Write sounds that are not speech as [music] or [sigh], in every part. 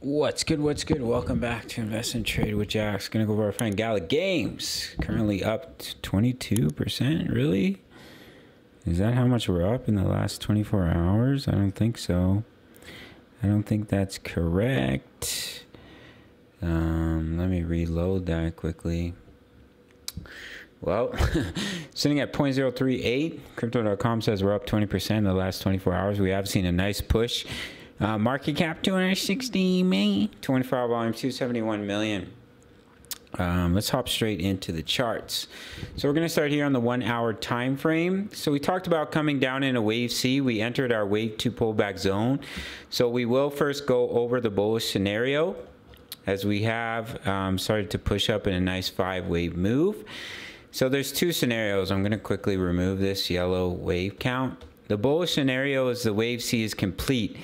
What's good? What's good? Welcome back to Invest and Trade with Jaxx. Gonna go over our friend Gala Games. Currently up 22%. Really? Is that how much we're up in the last 24 hours? I don't think so. I don't think that's correct. Um, let me reload that quickly. Well, [laughs] sitting at 0.038, crypto.com says we're up 20% in the last 24 hours. We have seen a nice push uh, market cap 260 million. 25 volume 271 million. Um, let's hop straight into the charts. So we're going to start here on the one hour time frame. So we talked about coming down in a wave C. We entered our wave two pullback zone. So we will first go over the bullish scenario as we have um, started to push up in a nice five wave move. So there's two scenarios. I'm going to quickly remove this yellow wave count. The bullish scenario is the wave C is complete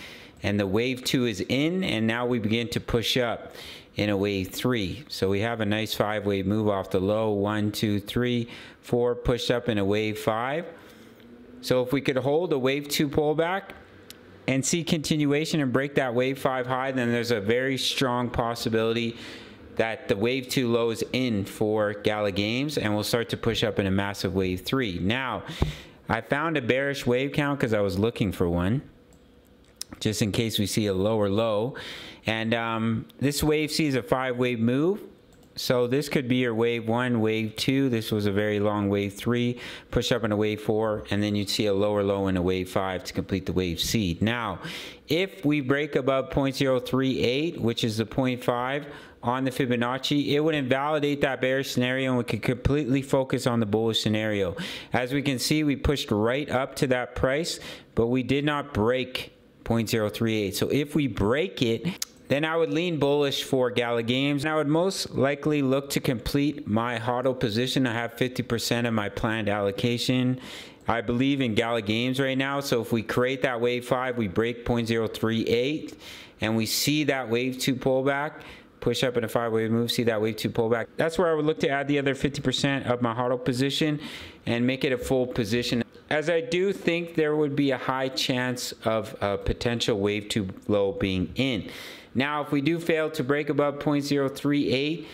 and the wave two is in and now we begin to push up in a wave three. So we have a nice five wave move off the low, one, two, three, four, push up in a wave five. So if we could hold a wave two pullback and see continuation and break that wave five high, then there's a very strong possibility that the wave two low is in for Gala Games and we'll start to push up in a massive wave three. Now, I found a bearish wave count because I was looking for one just in case we see a lower low. And um, this wave sees a five wave move. So this could be your wave one, wave two. This was a very long wave three, push up in a wave four, and then you'd see a lower low in a wave five to complete the wave C. Now, if we break above 0.038, which is the 0.5 on the Fibonacci, it would invalidate that bearish scenario and we could completely focus on the bullish scenario. As we can see, we pushed right up to that price, but we did not break 0.038. So if we break it, then I would lean bullish for Gala Games. And I would most likely look to complete my HODL position. I have 50% of my planned allocation. I believe in Gala Games right now. So if we create that wave five, we break 0.038 and we see that wave two pullback, push up in a five wave move, see that wave two pullback. That's where I would look to add the other 50% of my HODL position and make it a full position as I do think there would be a high chance of a potential wave two low being in. Now, if we do fail to break above 0.038,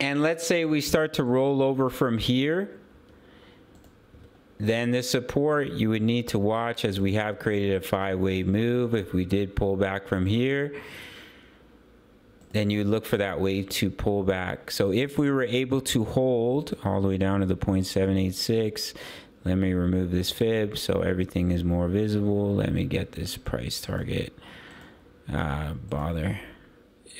and let's say we start to roll over from here, then the support you would need to watch as we have created a five wave move. If we did pull back from here, then you look for that wave to pull back. So if we were able to hold all the way down to the 0.786, let me remove this fib so everything is more visible. Let me get this price target. Uh, bother.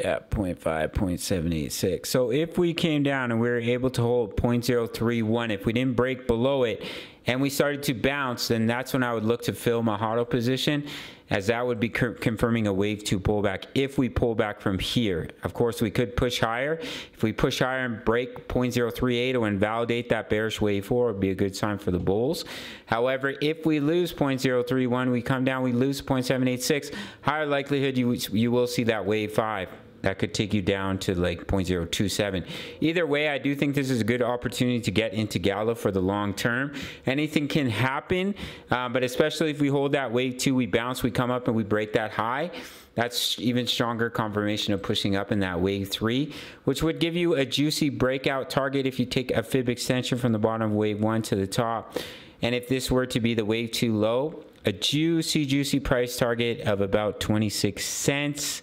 Yeah, 0.5, 0.786. So if we came down and we were able to hold 0.031, if we didn't break below it and we started to bounce, then that's when I would look to fill my HODL position as that would be confirming a wave two pullback if we pull back from here. Of course, we could push higher. If we push higher and break 0.038 or invalidate that bearish wave four, it would be a good sign for the bulls. However, if we lose 0.031, we come down, we lose 0.786, higher likelihood you, you will see that wave five that could take you down to like 0.027. Either way, I do think this is a good opportunity to get into Gala for the long term. Anything can happen, uh, but especially if we hold that wave two, we bounce, we come up and we break that high. That's even stronger confirmation of pushing up in that wave three, which would give you a juicy breakout target if you take a fib extension from the bottom of wave one to the top. And if this were to be the wave two low, a juicy, juicy price target of about 26 cents.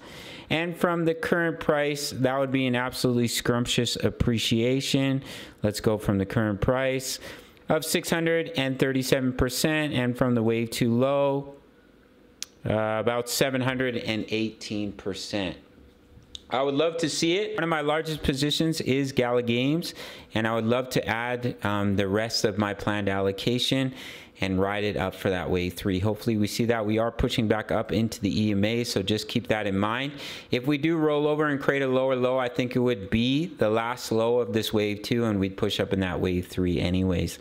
And from the current price, that would be an absolutely scrumptious appreciation. Let's go from the current price of 637%, and from the wave two low, uh, about 718%. I would love to see it. One of my largest positions is Gala Games, and I would love to add um, the rest of my planned allocation and ride it up for that wave three. Hopefully we see that we are pushing back up into the EMA, so just keep that in mind. If we do roll over and create a lower low, I think it would be the last low of this wave two, and we'd push up in that wave three anyways.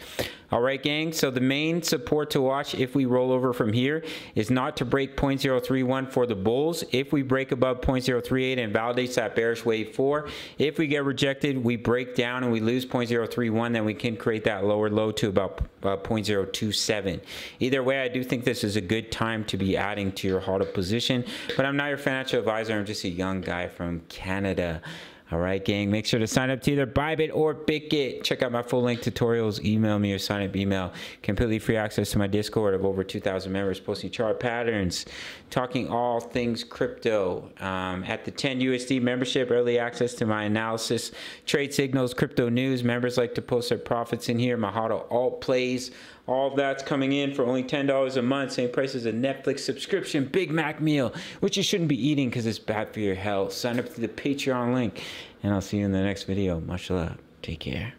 All right, gang. So the main support to watch if we roll over from here is not to break 0.031 for the bulls. If we break above 0.038 and validates that bearish wave four, if we get rejected, we break down and we lose 0.031, then we can create that lower low to about uh, 0.027 seven. Either way, I do think this is a good time to be adding to your HODL position, but I'm not your financial advisor. I'm just a young guy from Canada. All right, gang, make sure to sign up to either Bybit or Bitget. Check out my full length tutorials. Email me or sign up email. Completely free access to my Discord of over 2,000 members posting chart patterns, talking all things crypto. Um, at the 10 USD membership, early access to my analysis, trade signals, crypto news. Members like to post their profits in here. My HODL alt plays. All of that's coming in for only $10 a month, same price as a Netflix subscription, Big Mac meal, which you shouldn't be eating because it's bad for your health. Sign up to the Patreon link, and I'll see you in the next video. Much love. Take care.